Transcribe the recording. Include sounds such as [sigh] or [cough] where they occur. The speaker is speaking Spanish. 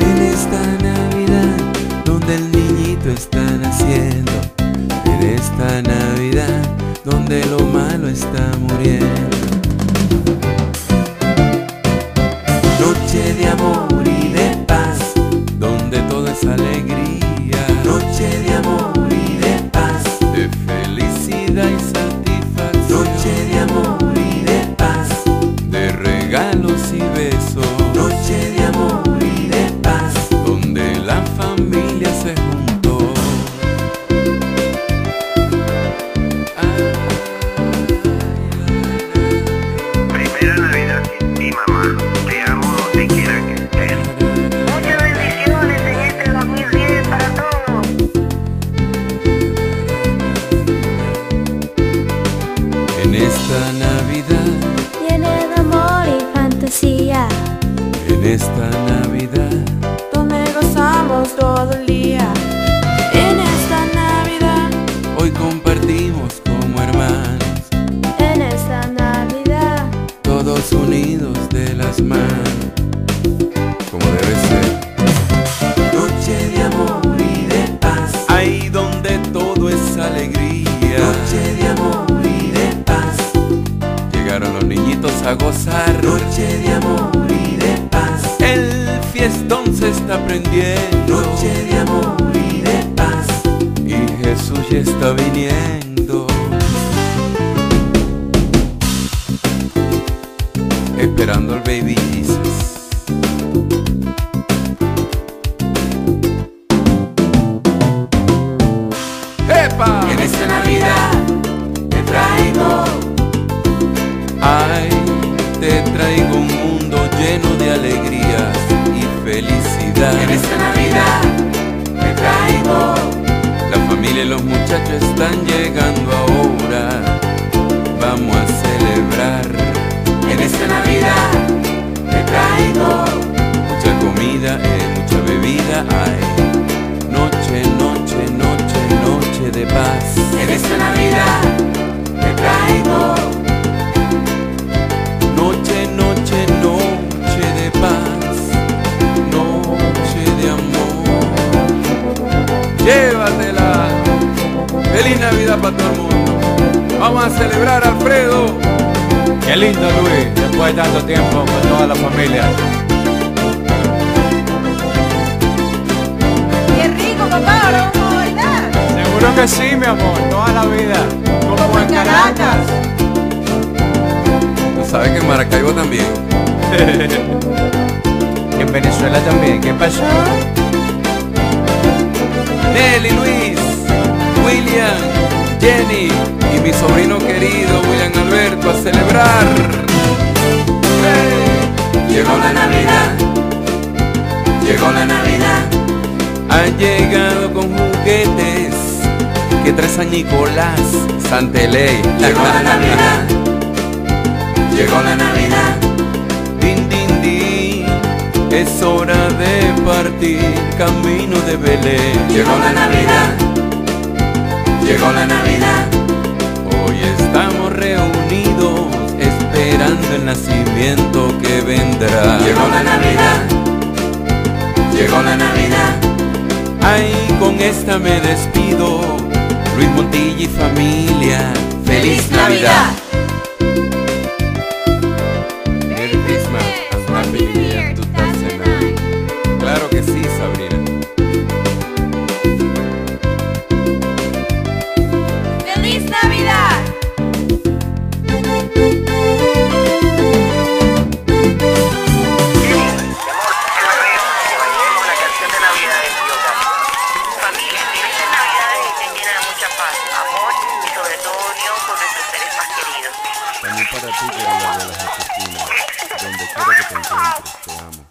En esta Navidad donde el niñito está naciendo. En esta Navidad donde lo malo está muriendo. Noche de amor y de paz, donde todo es alegría. Noche de amor y de paz, de felicidad y satisfacción. Noche de amor y de paz, de regalos y esta Navidad, llena de amor y fantasía, en esta Navidad, donde gozamos todo el día. Llegaron los niñitos a gozar. Noche de amor y de paz, el fiestón se está prendiendo. Noche de amor y de paz, y Jesús ya está viniendo. Esperando al baby Jesus. En esta Navidad te traigo. La familia y los muchachos están llegando ahora. Vamos a celebrar. En esta Navidad te traigo mucha comida y mucha bebida. Ay, noche, noche, noche, noche de paz. En esta Navidad Vamos a celebrar, Alfredo. Qué lindo Luis, después de tanto tiempo con toda la familia. ¡Qué rico, papá! Ahora vamos a bailar. Seguro que sí, mi amor, toda la vida. Como en Caracas. Tú sabes que en Maracaibo también. [laughs] En Venezuela también, ¿qué pasó? Nelly, Luis, William, Jenny mi sobrino querido William Alberto a celebrar. ¡Hey! Llegó la Navidad, llegó la Navidad. Ha llegado con juguetes que trae San Nicolás, Santeley. Llegó la Navidad, llegó la Navidad. Din, din, din, es hora de partir camino de Belén. Llegó la Navidad, llegó la Navidad. El nacimiento que vendrá. Llegó la Navidad, llegó la Navidad. Ay, con esta me despido. Luis Montilla y familia. ¡Feliz Navidad! amor y sobre todo unión con nuestros seres más queridos. También para ti, querida de las Josefina, donde quiera que te encuentres, te amo.